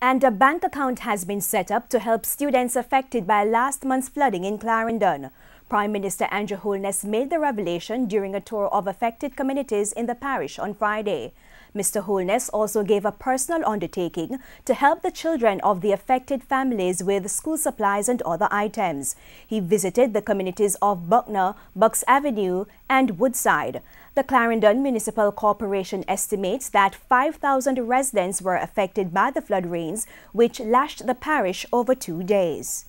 And a bank account has been set up to help students affected by last month's flooding in Clarendon. Prime Minister Andrew Holness made the revelation during a tour of affected communities in the parish on Friday. Mr. Holness also gave a personal undertaking to help the children of the affected families with school supplies and other items. He visited the communities of Bucknor, Bucks Avenue, and Woodside. The Clarendon Municipal Corporation estimates that 5,000 residents were affected by the flood rains, which lashed the parish over two days.